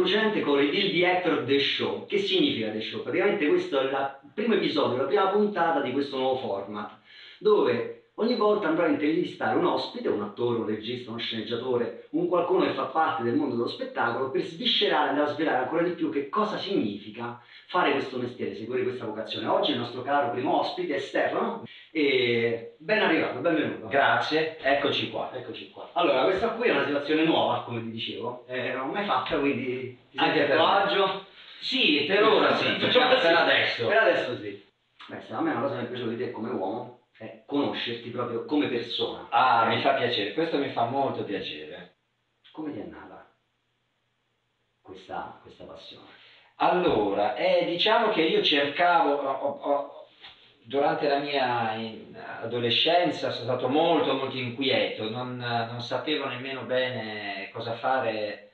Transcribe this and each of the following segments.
Lucente, con il Director The Show. Che significa The Show? Praticamente questo è il primo episodio, la prima puntata di questo nuovo format, dove Ogni volta andrò a intervistare un ospite, un attore, un regista, uno sceneggiatore, un qualcuno che fa parte del mondo dello spettacolo per sviscerare e svelare ancora di più che cosa significa fare questo mestiere, seguire questa vocazione. Oggi il nostro caro primo ospite è Stefano e ben arrivato, benvenuto. Grazie, eccoci qua. Eccoci qua. Allora, questa qui è una situazione nuova, come ti dicevo, eh, non l'ho mai fatta, quindi ti anche per agio. Sì, per ora sì, facciamo per adesso. Per adesso sì. Beh, a me è una cosa che mi piace di te come uomo è conoscerti proprio come persona. Ah, mi fa piacere, questo mi fa molto piacere. Come ti è nata questa, questa passione? Allora, eh, diciamo che io cercavo, ho, ho, durante la mia adolescenza sono stato molto molto inquieto, non, non sapevo nemmeno bene cosa fare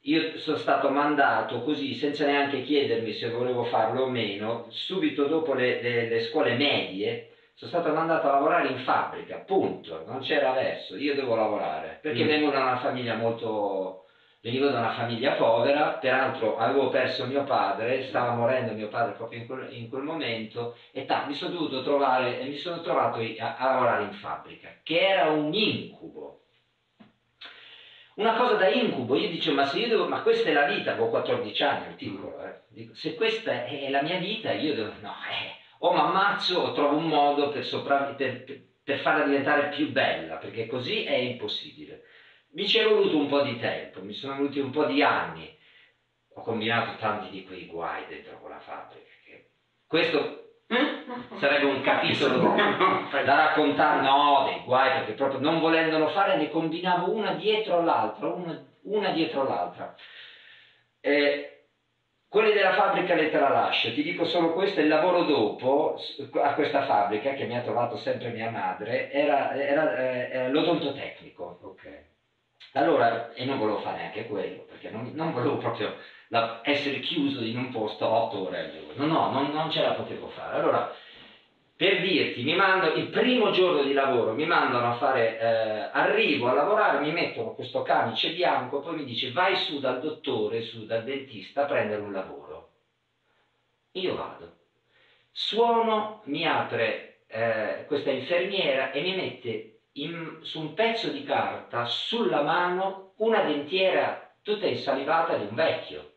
io sono stato mandato così senza neanche chiedermi se volevo farlo o meno, subito dopo le, le, le scuole medie, sono stato mandato a lavorare in fabbrica, punto, non c'era verso, io devo lavorare, perché mm. vengo da una famiglia molto, venivo da una famiglia povera, peraltro avevo perso mio padre, stava morendo mio padre proprio in quel, in quel momento e ta, mi sono dovuto trovare, mi sono trovato a, a lavorare in fabbrica, che era un incubo. Una cosa da incubo, io dicevo, ma se io devo, ma questa è la vita, avevo 14 anni, piccolo, eh. Dico, se questa è la mia vita, io devo, no, eh, o mi ammazzo o trovo un modo per, per, per, farla diventare più bella, perché così è impossibile. Mi ci è voluto un po' di tempo, mi sono voluti un po' di anni, ho combinato tanti di quei guai dentro quella fabbrica. questo sarebbe un capitolo da raccontare, no, dei guai, perché proprio non volendolo fare ne combinavo una dietro l'altra, una, una dietro l'altra. Eh, quelli della fabbrica le tralascio, ti dico solo questo, il lavoro dopo a questa fabbrica che mi ha trovato sempre mia madre era, era, eh, era l'odontotecnico. Okay. Allora, e non volevo fare neanche quello, perché non, non volevo proprio la, essere chiuso in un posto 8 ore al giorno, no, no, non, non ce la potevo fare. Allora, per dirti, mi mando, il primo giorno di lavoro mi mandano a fare, eh, arrivo a lavorare, mi mettono questo camice bianco, poi mi dice vai su dal dottore, su dal dentista a prendere un lavoro. Io vado. Suono, mi apre eh, questa infermiera e mi mette in, su un pezzo di carta sulla mano una dentiera tutta insalivata di un vecchio.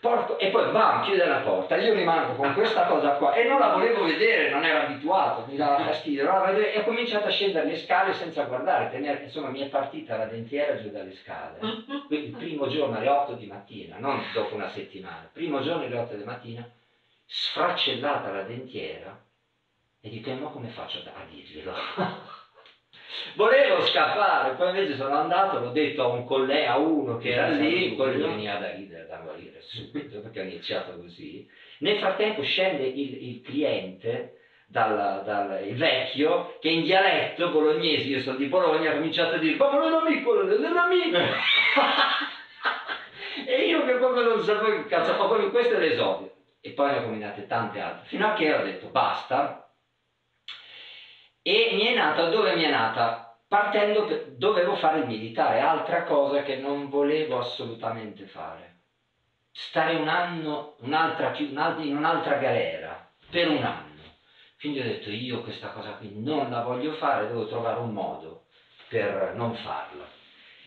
Porco, e poi bam, chiude la porta, io rimango con questa cosa qua e non la volevo vedere, non ero abituato, mi dava fastidio, e ho cominciato a scendere le scale senza guardare, tenere, insomma mi è partita la dentiera giù dalle scale. Quindi il primo giorno alle 8 di mattina, non dopo una settimana, il primo giorno alle 8 di mattina, sfraccellata la dentiera, e dico, ma come faccio a dirglielo? Volevo scappare, poi invece sono andato, l'ho detto a un collega, a uno che era lì, quello veniva da ridere, da morire subito, perché ho iniziato così. Nel frattempo scende il, il cliente, dal, dal, il vecchio, che in dialetto bolognese, io sono di Bologna, ha cominciato a dire, ma non amico, non amico. e io che proprio non sapevo che cazzo, ma proprio questo è l'esodio. E poi ne ho combinate tante altre, fino a che ho detto basta, e mi è nata, dove mi è nata? Partendo, dovevo fare il militare, altra cosa che non volevo assolutamente fare. Stare un anno, un'altra, in un'altra galera, per un anno. Quindi ho detto io questa cosa qui non la voglio fare, devo trovare un modo per non farla.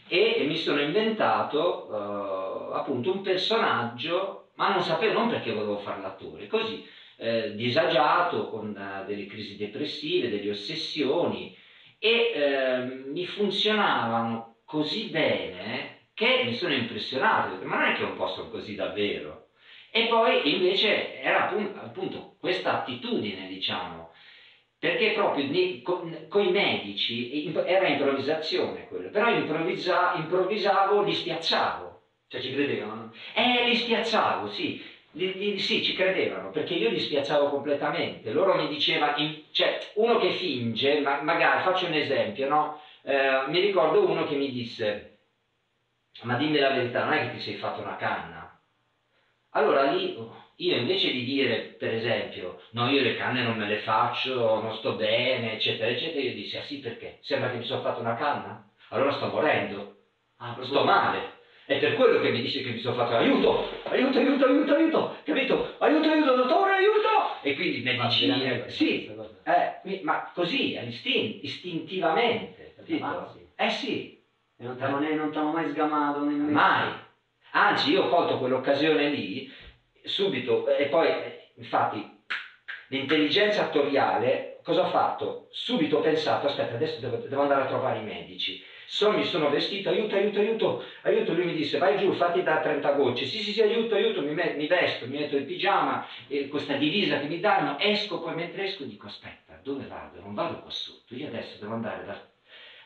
E, mi sono inventato uh, appunto un personaggio, ma non sapevo, non perché volevo fare l'attore, così eh, disagiato, con uh, delle crisi depressive, delle ossessioni e eh, mi funzionavano così bene che mi sono impressionato, ma non è che un po' sono così davvero. E poi invece era appunto, appunto questa attitudine, diciamo, perché proprio con, i medici era improvvisazione quello, però improvvisa, improvvisavo, li spiazzavo. Cioè ci credevano? Eh, li spiazzavo, sì. Sì, ci credevano, perché io li spiazzavo completamente. Loro mi dicevano, cioè uno che finge, ma, magari faccio un esempio, no? Eh, mi ricordo uno che mi disse, ma dimmi la verità, non è che ti sei fatto una canna? Allora lì io invece di dire, per esempio, no, io le canne non me le faccio, non sto bene, eccetera, eccetera, io dissi, ah sì, perché? Sembra che mi sono fatto una canna? Allora sto morendo. ah, sto male. È per quello che mi dice che mi sono fatto aiuto, aiuto, aiuto, aiuto, aiuto, capito? Aiuto, aiuto, dottore, aiuto! E quindi medicine, sì, eh, ma così, istin, istintivamente, capito? Eh sì. E non ti hanno mai sgamato nemmeno? Mai. Anzi, io ho colto quell'occasione lì, subito, e poi, infatti, l'intelligenza attoriale, cosa ho fatto? Subito ho pensato, aspetta, adesso devo, devo andare a trovare i medici So, mi sono vestito, aiuto, aiuto, aiuto, aiuto. Lui mi disse, vai giù, fatti da 30 gocce. Sì, sì, sì, aiuto, aiuto, mi, met, mi vesto, mi metto il pigiama, eh, questa divisa che mi danno, esco, poi mentre esco dico, aspetta, dove vado? Non vado qua sotto, io adesso devo andare da,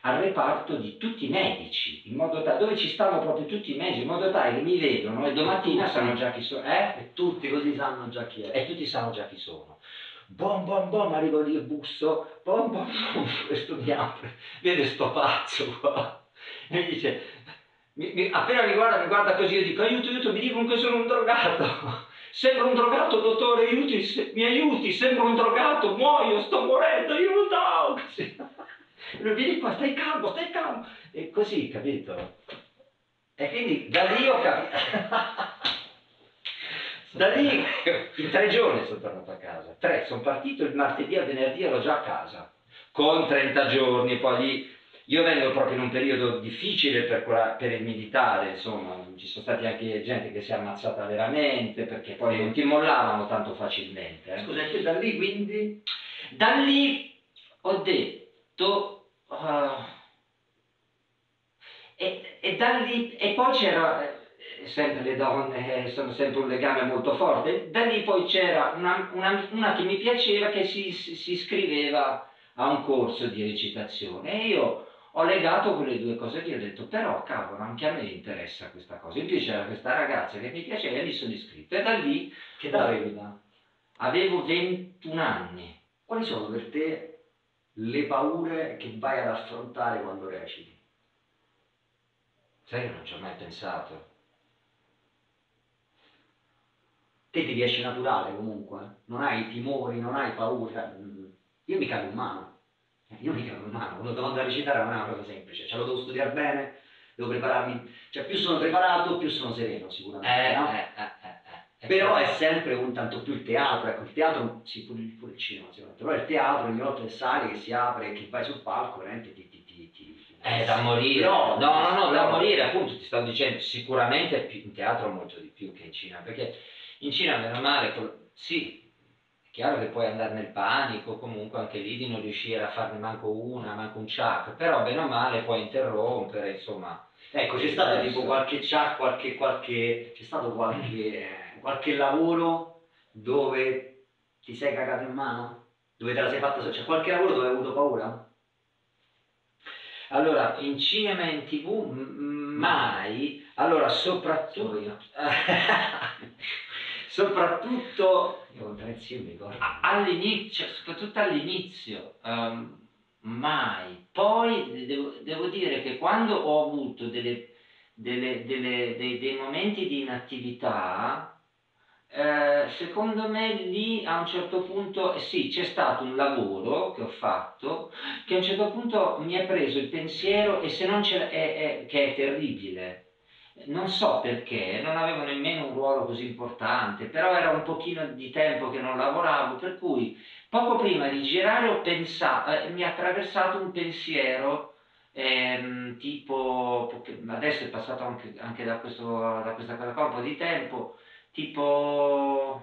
al reparto di tutti i medici, in modo tale, dove ci stanno proprio tutti i medici, in modo tale che mi vedono e domattina sanno già chi sono. Eh? E tutti così sanno già chi è. E tutti sanno già chi sono. Bom, bom, bom, arrivo lì e busso, bom, bom, bom, questo mi apre, vede sto pazzo qua, e mi dice, mi, mi, appena mi guarda, mi guarda così, io dico, aiuto, aiuto, mi dicono che sono un drogato, sembra un drogato, dottore, aiuti, se, mi aiuti, sembra un drogato, muoio, sto morendo, aiuto, così. Lui vieni qua, stai calmo, stai calmo, e così, capito? E quindi da lì ho capito... Da lì in tre giorni sono tornato a casa. Tre, sono partito il martedì al venerdì ero già a casa. Con 30 giorni, poi lì io vengo proprio in un periodo difficile per, per, il militare, insomma, ci sono stati anche gente che si è ammazzata veramente perché poi non ti mollavano tanto facilmente. Eh. Scusa, da lì quindi? Da lì ho detto... Uh, e, e, da lì, e poi c'era sempre le donne sono sempre un legame molto forte. Da lì poi c'era una, una, una che mi piaceva che si, si, iscriveva a un corso di recitazione e io ho legato quelle due cose lì, ho detto però cavolo anche a me interessa questa cosa. In più c'era questa ragazza che mi piaceva e mi sono iscritto e da lì... Che età avevi? Avevo 21 anni. Quali sono per te le paure che vai ad affrontare quando reciti? Sai che non ci ho mai pensato te ti riesce naturale comunque, non hai timori, non hai paura. Io mi cago in mano, eh, io mi cago in mano, quando devo andare a recitare non è una cosa semplice, cioè lo devo studiare bene, devo prepararmi, cioè più sono preparato più sono sereno sicuramente, eh, no? eh, eh, eh, eh però è sempre un tanto più il teatro, ecco il teatro, sì pure, pure il cinema sicuramente, però il teatro ogni volta che sali, che si apre, che vai sul palco, veramente ti, ti, ti, ti è da morire, no, no, no, no, da morire, appunto ti stavo dicendo, sicuramente in teatro molto di più che in cinema, perché in Cina, meno male, sì, è chiaro che puoi andare nel panico, comunque anche lì di non riuscire a farne manco una, manco un chuck, però bene o male puoi interrompere, insomma. Ecco, c'è stato tipo qualche chuck, qualche, qualche, c'è stato qualche, qualche lavoro dove ti sei cagato in mano? Dove te la sei fatta? C'è qualche lavoro dove hai avuto paura? Allora, in cinema e in tv mai, allora soprattutto... soprattutto all'inizio, soprattutto all'inizio, um, mai. Poi devo, devo, dire che quando ho avuto delle, delle, delle, dei, dei, momenti di inattività, eh, secondo me lì a un certo punto, eh sì, c'è stato un lavoro che ho fatto che a un certo punto mi ha preso il pensiero e se non c'è, è, è, che è terribile non so perché, non avevo nemmeno un ruolo così importante, però era un pochino di tempo che non lavoravo, per cui poco prima di girare pensato, eh, mi ha attraversato un pensiero ehm, tipo, adesso è passato anche, anche da, questo, da, questa cosa qua un po' di tempo, tipo,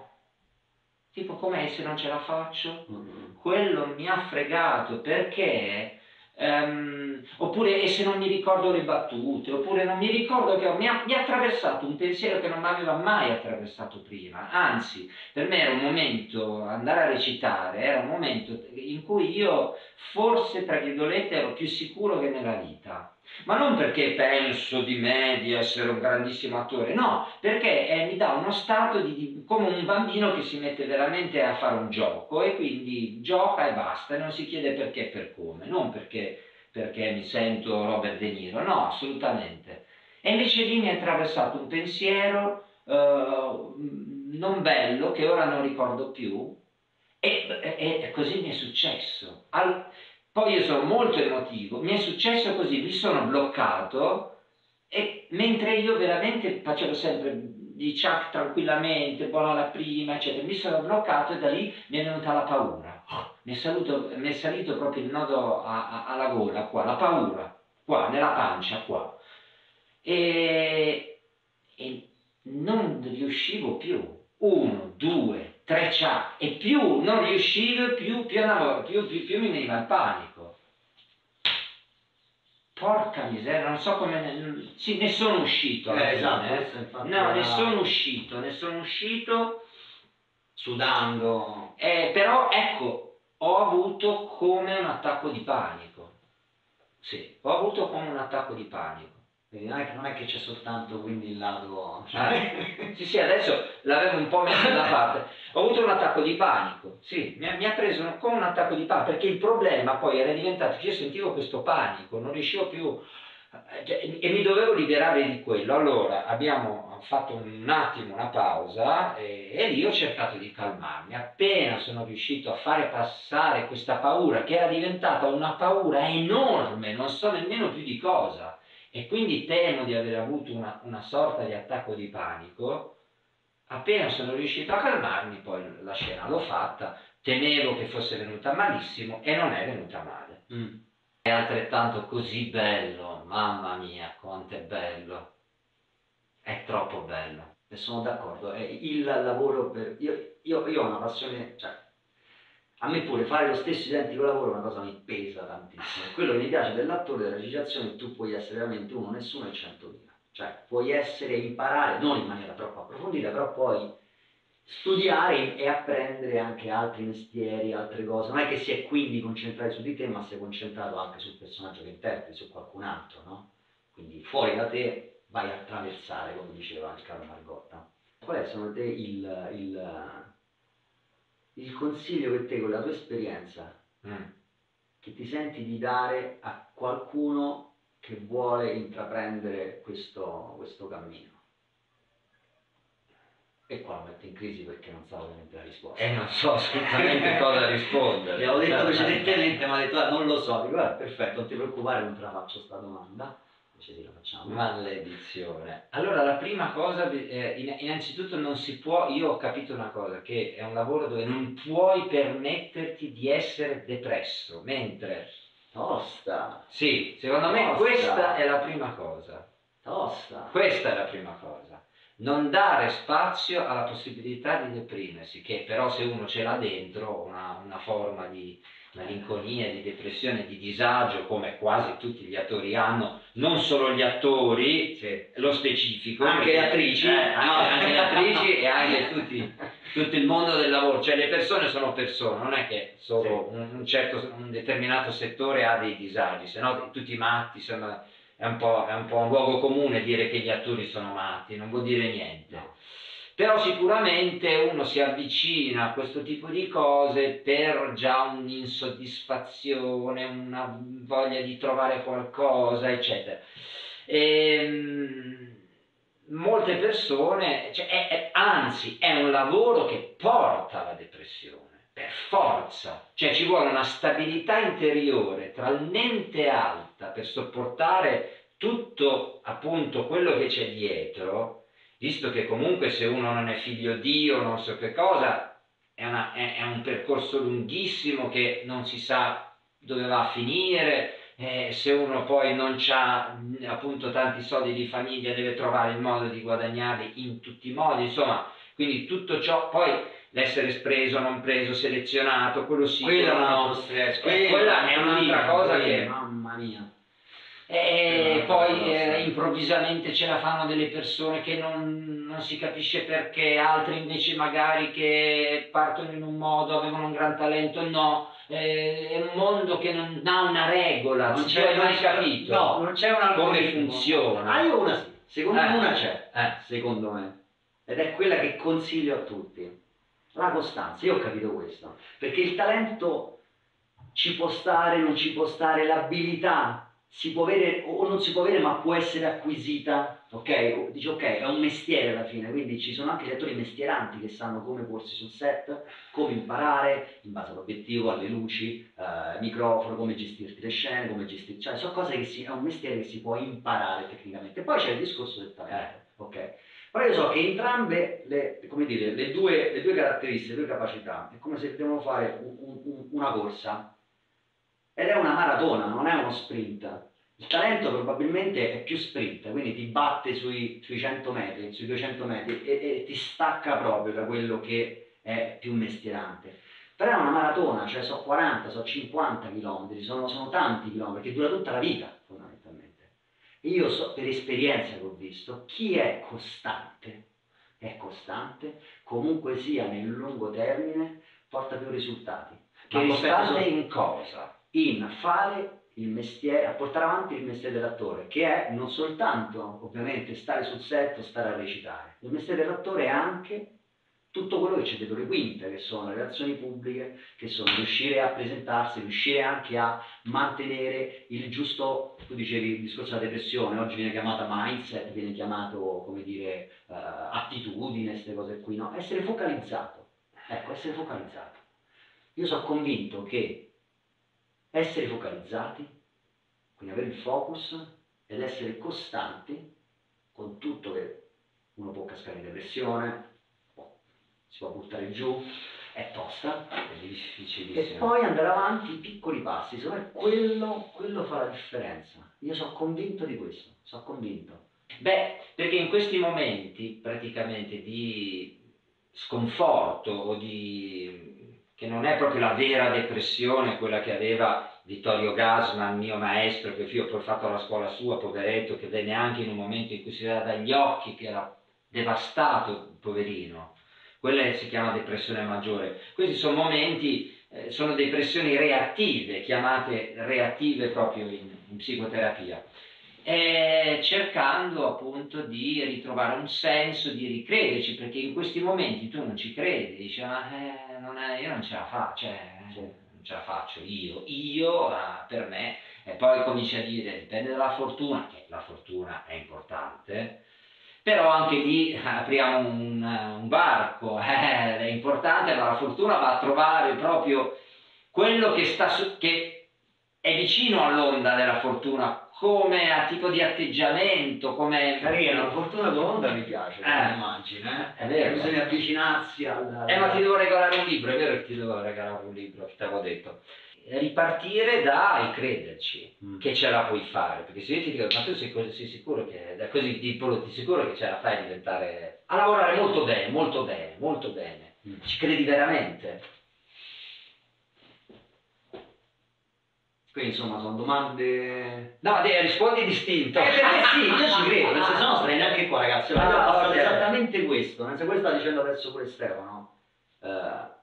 tipo com'è se non ce la faccio? Mm-hmm. Quello mi ha fregato perché Um, oppure e se non mi ricordo le battute, oppure non mi ricordo che mi ha, mi ha attraversato un pensiero che non mi aveva mai attraversato prima, anzi per me era un momento, andare a recitare, era un momento in cui io forse tra virgolette ero più sicuro che nella vita, ma non perché penso di me di essere un grandissimo attore, no, perché eh, mi dà uno stato di, di, come un bambino che si mette veramente a fare un gioco e quindi gioca e basta, e non si chiede perché e per come, non perché, perché mi sento Robert De Niro, no, assolutamente. E invece lì mi è attraversato un pensiero uh, non bello, che ora non ricordo più, e, e, e così mi è successo. Al, poi io sono molto emotivo, mi è successo così, mi sono bloccato E mentre io veramente facevo sempre di ciak tranquillamente, buona la prima, eccetera, mi sono bloccato e da lì mi è venuta la paura. Mi è, saluto, mi è salito proprio il nodo a, a, alla gola, qua, la paura, qua, nella pancia, qua. E, e non riuscivo più. Uno, due, tre ciak, e più non riuscivo, più, più, più, più, più mi veniva il panico porca miseria, non so come... Ne, sì, ne sono uscito. Eh, esatto, eh. No, ne sono uscito, ne sono uscito sudando. Eh, però ecco, ho avuto come un attacco di panico. Sì, ho avuto come un attacco di panico. Quindi non è, che, non è che c'è soltanto quindi il lato... Cioè... sì, sì, adesso l'avevo un po' messo da parte. Ho avuto un attacco di panico, sì, mi ha, mi ha preso come un attacco di panico, perché il problema poi era diventato che io sentivo questo panico, non riuscivo più... Cioè, e mi dovevo liberare di quello. Allora abbiamo fatto un attimo una pausa e, e lì ho cercato di calmarmi. Appena sono riuscito a fare passare questa paura, che era diventata una paura enorme, non so nemmeno più di cosa e quindi temo di aver avuto una, una sorta di attacco di panico. Appena sono riuscito a calmarmi, poi la scena l'ho fatta, temevo che fosse venuta malissimo e non è venuta male. Mm. È altrettanto così bello, mamma mia, quanto è bello. È troppo bello. E sono d'accordo, è il lavoro per... Io, io, io ho una passione, cioè a me pure fare lo stesso identico lavoro è una cosa mi pesa tantissimo. Quello che mi piace dell'attore, della recitazione, tu puoi essere veramente uno, nessuno e centomila. Cioè, puoi essere, imparare, non in maniera troppo approfondita, però poi studiare e apprendere anche altri mestieri, altre cose. Non è che si è quindi concentrati su di te, ma sei concentrato anche sul personaggio che interpreti, su qualcun altro, no? Quindi fuori da te vai a attraversare, come diceva il caro Margotta. Qual è secondo te il, il il consiglio che te con la tua esperienza mm. che ti senti di dare a qualcuno che vuole intraprendere questo, questo cammino. E qua lo metto in crisi perché non so ovviamente la risposta. E non so assolutamente cosa rispondere. Le ho detto precedentemente, ma ha detto ah, non lo so. Dico, ah, perfetto, non ti preoccupare, non te la faccio sta domanda di la facciamo. Maledizione. Allora la prima cosa, eh, innanzitutto non si può, io ho capito una cosa, che è un lavoro dove non puoi permetterti di essere depresso, mentre... Tosta! Sì, secondo me questa è la prima cosa. Tosta! Questa è la prima cosa. Non dare spazio alla possibilità di deprimersi, che però se uno ce l'ha dentro, una, una forma di malinconia, di depressione, di disagio, come quasi tutti gli attori hanno, non solo gli attori, sì. lo specifico, anche le attrici, eh, anche, no. le attrici e anche tutti, tutto il mondo del lavoro, cioè le persone sono persone, non è che solo sì. un, certo, un determinato settore ha dei disagi, se no tutti matti sono, è, un è un po' un luogo comune dire che gli attori sono matti, non vuol dire niente. No però sicuramente uno si avvicina a questo tipo di cose per già un'insoddisfazione, una voglia di trovare qualcosa, eccetera. E, ehm, molte persone, cioè è, è, anzi è un lavoro che porta alla depressione, per forza, cioè ci vuole una stabilità interiore talmente alta per sopportare tutto appunto quello che c'è dietro visto che comunque se uno non è figlio Dio, non so che cosa, è, una, è, è un percorso lunghissimo che non si sa dove va a finire, eh, se uno poi non ha appunto tanti soldi di famiglia deve trovare il modo di guadagnarli in tutti i modi, insomma, quindi tutto ciò, poi l'essere preso, non preso, selezionato, quello sì, quello no, stress, eh, quella è un'altra cosa che... Mamma mia e poi eh, improvvisamente ce la fanno delle persone che non, non, si capisce perché, altri invece magari che partono in un modo, avevano un gran talento, no, eh, è un mondo che non ha una regola, non, c'è mai capito. no, non c'è una come funziona. Ah, io una secondo eh, me una c'è, eh. secondo me, ed è quella che consiglio a tutti, la costanza, io ho capito questo, perché il talento ci può stare, non ci può stare, l'abilità si può avere o non si può avere ma può essere acquisita, ok? Dice ok, è un mestiere alla fine, quindi ci sono anche gli attori mestieranti che sanno come porsi sul set, come imparare in base all'obiettivo, alle luci, eh, microfono, come gestirti le scene, come gestirti, cioè sono cose che si, è un mestiere che si può imparare tecnicamente. Poi c'è il discorso del talento, ok? Però io so che entrambe le, dire, le, due, le due, caratteristiche, le due capacità, è come se devono fare un, un, una corsa ed è una maratona, non è uno sprint. Il talento probabilmente è più sprint, quindi ti batte sui, sui 100 metri, sui 200 metri e, e, ti stacca proprio da quello che è più mestierante. Però è una maratona, cioè so 40, so 50 km, sono, sono tanti chilometri, che dura tutta la vita fondamentalmente. Io so per esperienza che ho visto, chi è costante, è costante, comunque sia nel lungo termine, porta più risultati. Che Ma costante in cosa? In fare il mestiere, a portare avanti il mestiere dell'attore, che è non soltanto ovviamente stare sul set o stare a recitare, il mestiere dell'attore è anche tutto quello che c'è dietro le quinte, che sono le relazioni pubbliche, che sono riuscire a presentarsi, riuscire anche a mantenere il giusto, tu dicevi il discorso della depressione, oggi viene chiamata mindset, viene chiamato, come dire, uh, attitudine, queste cose qui, no? Essere focalizzato, ecco, essere focalizzato. Io sono convinto che essere focalizzati, quindi avere il focus ed essere costanti con tutto che uno può cascare in depressione, si può buttare giù, è tosta, è difficilissimo. E poi andare avanti piccoli passi, secondo me quello, quello fa la differenza. Io sono convinto di questo, sono convinto. Beh, perché in questi momenti praticamente di sconforto o di che non è proprio la vera depressione, quella che aveva Vittorio Gasman, mio maestro, che io poi ho fatto la scuola sua, poveretto, che venne anche in un momento in cui si vedeva dagli occhi che era devastato, poverino. Quella si chiama depressione maggiore. Questi sono momenti, eh, sono depressioni reattive, chiamate reattive proprio in, in psicoterapia eh, cercando appunto di ritrovare un senso, di ricrederci, perché in questi momenti tu non ci credi, dici ma eh, non è, io non ce la faccio, cioè, non ce la faccio io, io ah, per me, e poi cominci a dire dipende dalla fortuna, che la fortuna è importante, però anche lì apriamo un, un barco, eh, è importante, ma la fortuna va a trovare proprio quello che, sta su, che è vicino all'onda della fortuna come a tipo di atteggiamento, come... Carina, la fortuna d'onda mi piace, eh. immagina, eh? È vero. Bisogna avvicinarsi al... Eh, ma ti devo regalare un libro, è vero che ti devo regalare un libro, ti avevo detto. Ripartire dal crederci mm. che ce la puoi fare, perché se io ti dico, ma tu sei, sei sicuro che, da così di ti sicuro che ce la fai a diventare, a lavorare molto bene, molto bene, molto bene, mm. ci credi veramente? Quindi insomma sono domande... No, te, rispondi distinto. Eh, perché sì, io ci credo, perché se no starei neanche qua ragazzi. Ah, io ho passato okay. esattamente questo, nel senso sta dicendo adesso pure Stefano. Uh,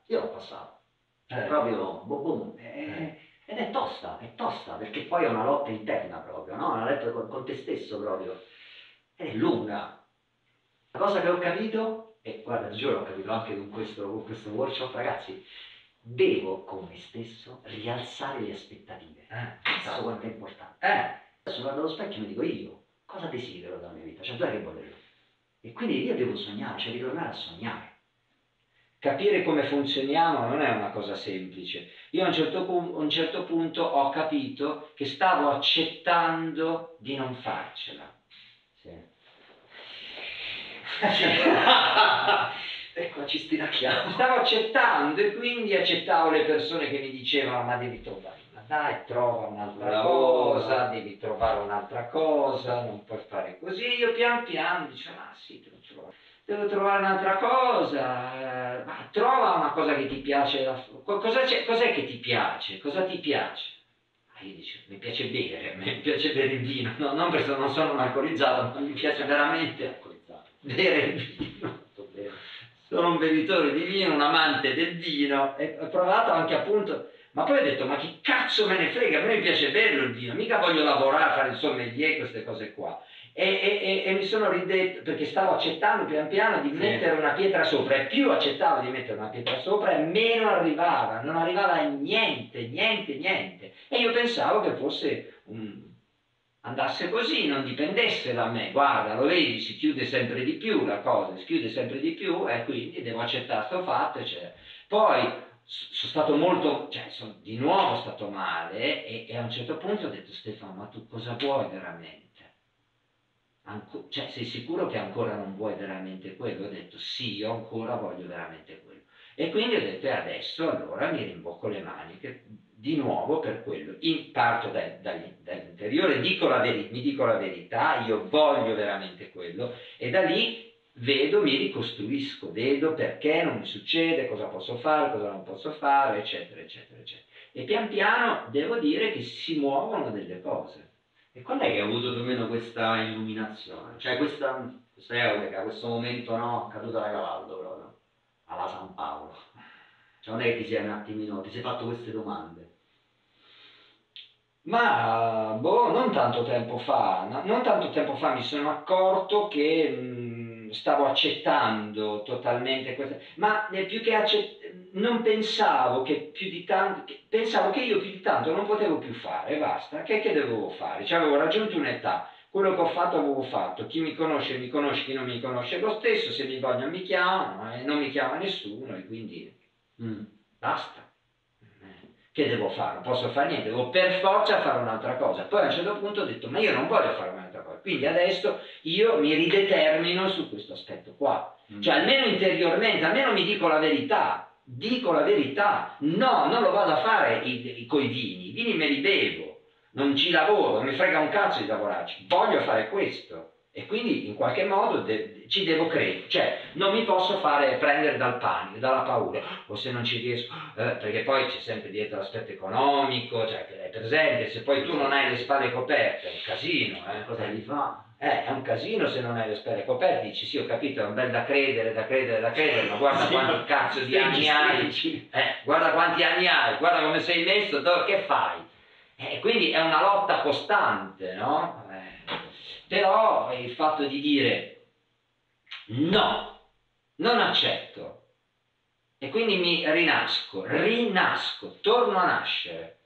io l'ho passato. Cioè, eh. proprio, boom, boom. Eh, ed è tosta, è tosta, perché poi è una lotta interna proprio, no? Una lotta con, con te stesso proprio. Ed è lunga. La cosa che ho capito, e guarda, giuro, ho capito anche con questo, con questo workshop, ragazzi, devo con me stesso rialzare le aspettative. Eh, Pensa quanto è importante. Eh. Adesso guardo allo specchio e mi dico io, cosa desidero dalla mia vita? Cioè, dov'è che voglio? E quindi io devo sognare, cioè ritornare a sognare. Capire come funzioniamo non è una cosa semplice. Io a un, certo pu- a un certo punto ho capito che stavo accettando di non farcela. Sì. Ecco, ci stiracchiamo. Stavo accettando e quindi accettavo le persone che mi dicevano ma devi trovare una dai, trova un'altra cosa, devi trovare un'altra cosa, non puoi fare così. Io pian piano dicevo, ah sì, devo trovare, devo trovare un'altra cosa, ma trova una cosa che ti piace. Cosa cos'è che ti piace? Cosa ti piace? Ah, io dicevo, mi piace bere, mi piace bere il vino, no, non perché non sono un alcolizzato, ma mi piace veramente alcolizzato, bere il vino sono un bevitore di vino, un amante del vino, e ho provato anche appunto, ma poi ho detto, ma che cazzo me ne frega, a me piace berlo il vino, mica voglio lavorare, fare il sommelier, queste cose qua. E, e, e, mi sono ridetto, perché stavo accettando pian piano di mettere una pietra sopra, e più accettavo di mettere una pietra sopra, e meno arrivava, non arrivava niente, niente, niente. E io pensavo che fosse un, andasse così, non dipendesse da me. Guarda, lo vedi, si chiude sempre di più la cosa, si chiude sempre di più e quindi devo accettare questo fatto. Eccetera. Poi sono stato molto, cioè sono di nuovo stato male e, e, a un certo punto ho detto Stefano, ma tu cosa vuoi veramente? Anco, cioè, sei sicuro che ancora non vuoi veramente quello? Ho detto sì, io ancora voglio veramente quello. E quindi ho detto e adesso allora mi rimbocco le maniche di nuovo per quello. In, parto da, da, dall'interiore, dico veri, mi dico la verità, io voglio veramente quello e da lì vedo, mi ricostruisco, vedo perché non mi succede, cosa posso fare, cosa non posso fare, eccetera, eccetera, eccetera. E pian piano devo dire che si muovono delle cose. E quando è che hai avuto più o meno questa illuminazione? Cioè questa, questa eureka, questo momento no, caduta da cavallo proprio, alla San Paolo. Cioè non è che ti sei un attimino, ti sei fatto queste domande. Ma boh, non tanto tempo fa, non tanto tempo fa mi sono accorto che mh, stavo accettando totalmente questa, ma più che accettare, non pensavo che più di tanto, pensavo che io più di tanto non potevo più fare, basta, che, che dovevo fare? Cioè avevo raggiunto un'età, quello che ho fatto avevo fatto, chi mi conosce mi conosce, chi non mi conosce lo stesso, se mi vogliono mi chiamano e non mi chiama nessuno e quindi mm. basta che devo fare? Non posso fare niente, devo per forza fare un'altra cosa. Poi a un certo punto ho detto, ma io non voglio fare un'altra cosa, quindi adesso io mi ridetermino su questo aspetto qua. Mm. Cioè almeno interiormente, almeno mi dico la verità, dico la verità, no, non lo vado a fare i, i, coi vini, i vini me li bevo, non ci lavoro, non mi frega un cazzo di lavorarci, voglio fare questo. E quindi in qualche modo de- ci devo credere, cioè non mi posso fare prendere dal panico, dalla paura, o se non ci riesco, eh, perché poi c'è sempre dietro l'aspetto economico, cioè è presente, se poi tu non hai le spalle coperte è un casino, eh. cosa gli fa? Eh, è un casino se non hai le spalle coperte, dici sì ho capito, è un bel da credere, da credere, da credere, ma guarda sì, quanti cazzo di anni hai, eh, guarda quanti anni hai, guarda come sei messo, che fai? Eh, quindi è una lotta costante, no? Però il fatto di dire no, non accetto, e quindi mi rinasco, rinasco, torno a nascere.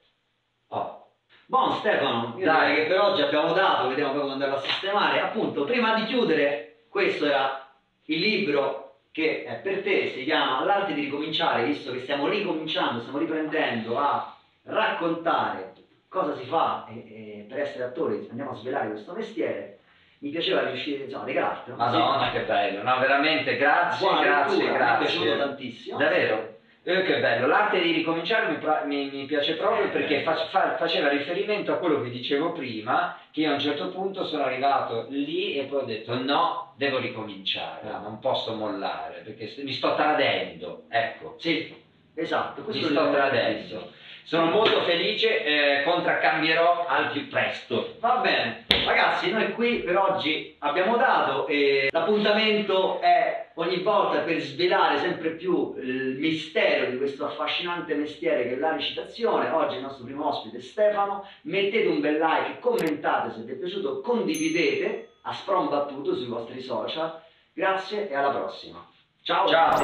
Oh. Buon Stefano, io Dai. che per oggi abbiamo dato, vediamo come andarlo a sistemare. Appunto, prima di chiudere, questo era il libro che è per te, si chiama L'arte di ricominciare, visto che stiamo ricominciando, stiamo riprendendo a raccontare cosa si fa e, e per essere attori andiamo a svelare questo mestiere mi piaceva riuscire insomma, a regalartelo madonna che bello no veramente grazie Buona grazie lettura, grazie mi è piaciuto tantissimo davvero eh, che bello, l'arte di ricominciare mi, mi, mi piace proprio eh, perché fa, fa, faceva riferimento a quello che dicevo prima, che io a un certo punto sono arrivato lì e poi ho detto no, devo ricominciare, eh. non posso mollare, perché mi sto tradendo, ecco. Sì, esatto. Mi sto tradendo. Sono molto felice, eh, contraccambierò al più presto. Va bene, ragazzi, noi qui per oggi abbiamo dato e l'appuntamento è ogni volta per svelare sempre più il mistero di questo affascinante mestiere che è la recitazione. Oggi il nostro primo ospite è Stefano. Mettete un bel like, commentate se vi è piaciuto, condividete a sprombattuto sui vostri social. Grazie e alla prossima. Ciao! Ciao!